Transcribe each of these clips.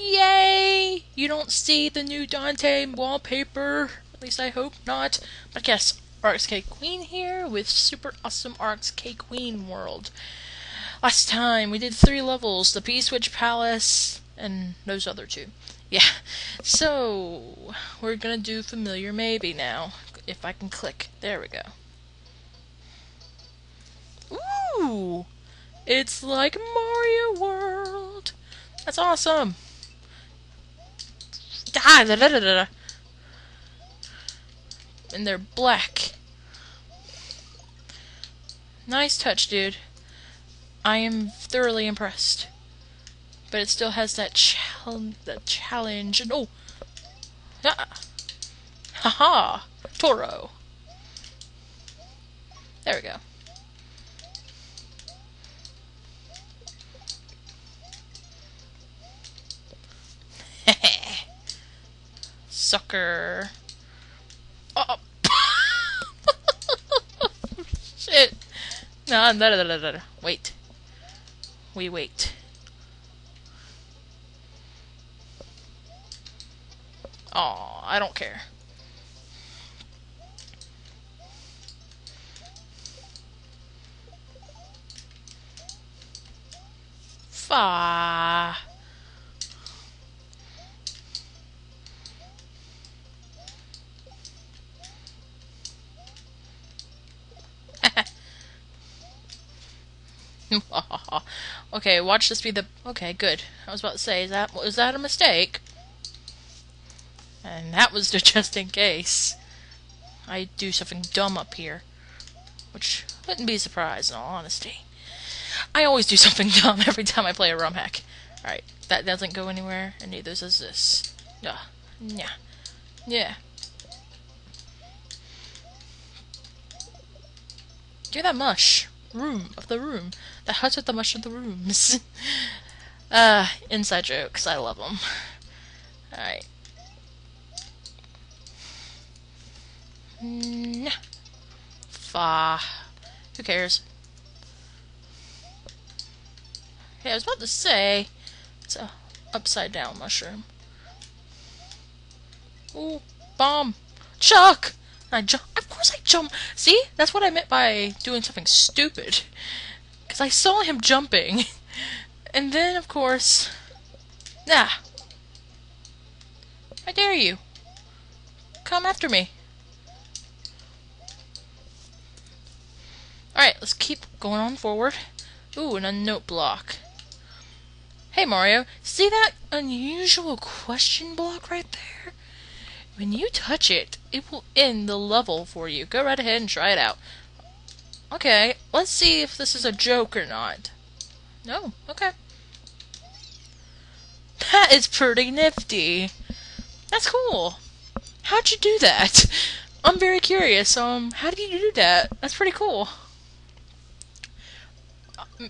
Yay! You don't see the new Dante wallpaper. At least I hope not. But yes, RxK Queen here with super awesome RxK Queen world. Last time we did three levels, the P-Switch Palace, and those other two. Yeah, so we're gonna do Familiar Maybe now. If I can click. There we go. Ooh! It's like Mario World! That's awesome! Ah, da, da, da, da. And they're black. Nice touch, dude. I am thoroughly impressed. But it still has that chal that challenge. And, oh! Ah. Haha! Toro! There we go. Sucker. Oh. oh. Shit. No, no, no, no, no. Wait. We wait. Oh, I don't care. Okay, watch this be the. Okay, good. I was about to say, is that was that a mistake? And that was just in case. I do something dumb up here, which wouldn't be a surprise, in all honesty. I always do something dumb every time I play a ROM hack. Alright, that doesn't go anywhere, and neither does this. Yeah. Yeah. Yeah. Me that mush. Room of the room. The hut of the mush of the rooms. uh, inside jokes. I love them. Alright. Nah. Fa. Who cares? Hey, I was about to say, it's a upside down mushroom. Ooh, bomb. Chuck! I jump. Jump. See? That's what I meant by doing something stupid. Because I saw him jumping. And then, of course... Nah. I dare you. Come after me. Alright, let's keep going on forward. Ooh, and a note block. Hey Mario, see that unusual question block right there? When you touch it, it will end the level for you. Go right ahead and try it out. Okay, let's see if this is a joke or not. No, okay. That is pretty nifty. That's cool. How'd you do that? I'm very curious. Um, how did you do that? That's pretty cool.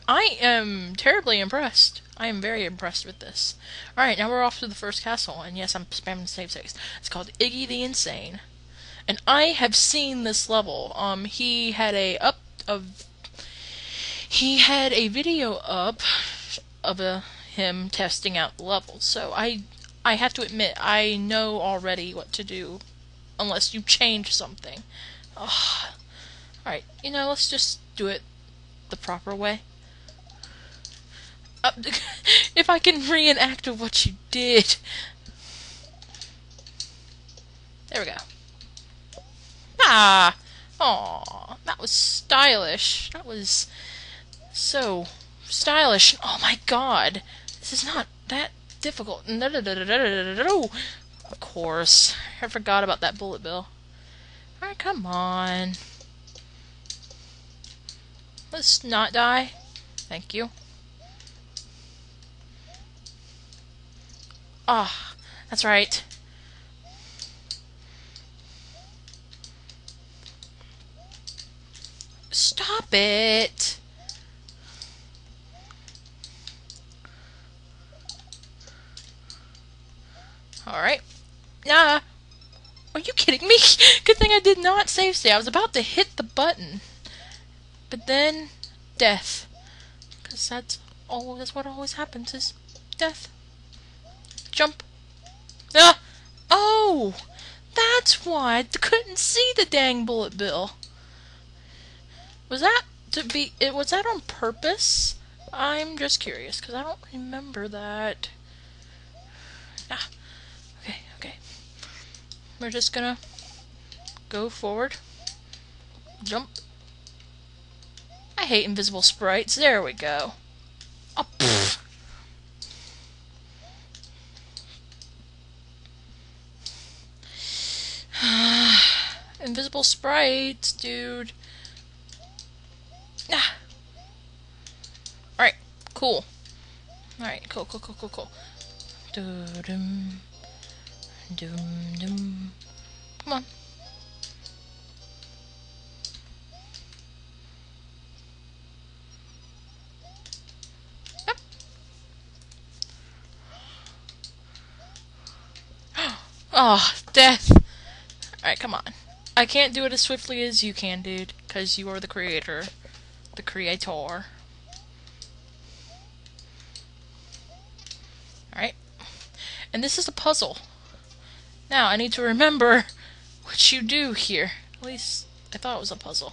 I am terribly impressed. I am very impressed with this. Alright, now we're off to the first castle, and yes, I'm spamming save states. It's called Iggy the Insane. And I have seen this level. Um, he had a up of he had a video up of a him testing out the level. So I I have to admit I know already what to do unless you change something. Alright, you know, let's just do it the proper way. Uh, if I can reenact what you did. There we go. Ah! Aw, that was stylish. That was so stylish. Oh my god. This is not that difficult. Of course. I forgot about that bullet bill. Alright, come on. Let's not die. Thank you. Ah, oh, that's right. Stop it! Alright. Nah. Are you kidding me? Good thing I did not save state. I was about to hit the button. But then, death. Because that's, all, that's what always happens, is death. Jump. Ah! Oh! That's why I couldn't see the dang bullet bill. Was that to be... It Was that on purpose? I'm just curious, because I don't remember that. Ah. Okay, okay. We're just gonna go forward. Jump. I hate invisible sprites. There we go. Oh, invisible sprites, dude. Ah. Alright, cool. Alright, cool, cool, cool, cool, cool. Dum, dum, dum. Come on. Oh, death. Alright, come on. I can't do it as swiftly as you can, dude, because you are the creator. The creator. Alright. And this is a puzzle. Now, I need to remember what you do here. At least, I thought it was a puzzle.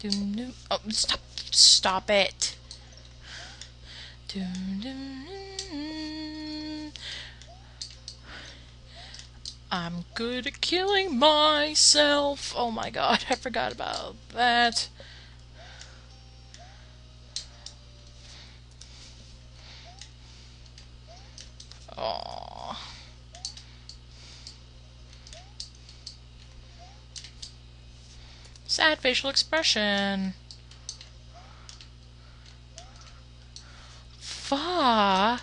Do. Oh, stop. Stop it. Do, do, I'm good at killing myself. Oh my god, I forgot about that. Oh. Sad facial expression. Fa.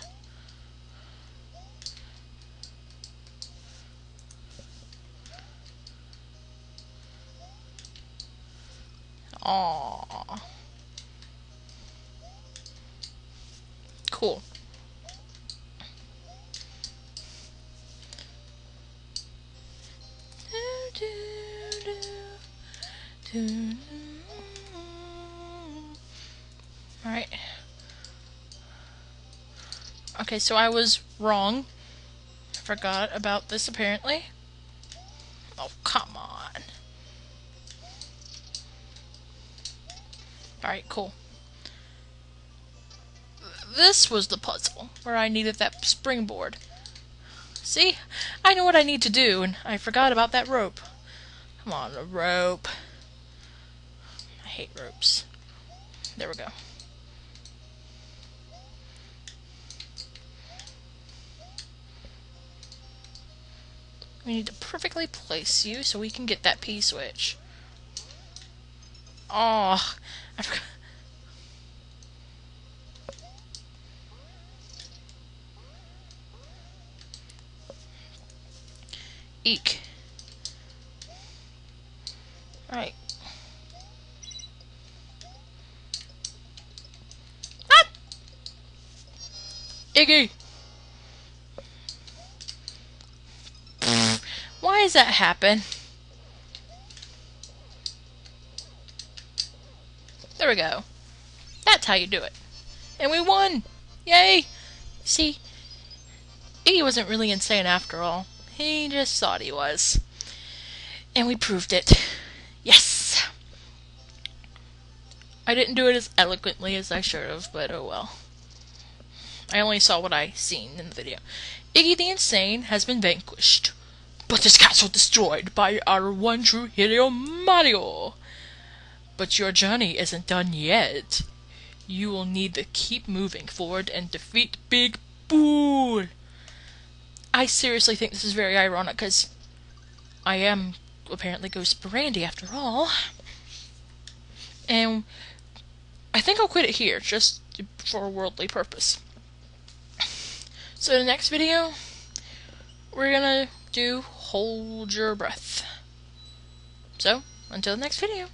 Aww. Cool. Alright. Okay, so I was wrong. Forgot about this apparently. Oh, come on. Alright, cool. This was the puzzle, where I needed that springboard. See? I know what I need to do, and I forgot about that rope. Come on, a rope. I hate ropes. There we go. We need to perfectly place you so we can get that P-switch. Oh. Eek. Alright. Ah! Iggy! Why does that happen? There we go. That's how you do it. And we won! Yay! See, Iggy wasn't really insane after all. He just thought he was. And we proved it. Yes! I didn't do it as eloquently as I should have, but oh well. I only saw what I seen in the video. Iggy the Insane has been vanquished, but his castle destroyed by our one true hero Mario. But your journey isn't done yet. You will need to keep moving forward and defeat Big Bull. I seriously think this is very ironic because I am apparently Ghost Brandy after all. And I think I'll quit it here just for a worldly purpose. So in the next video, we're gonna do Hold Your Breath. So, until the next video.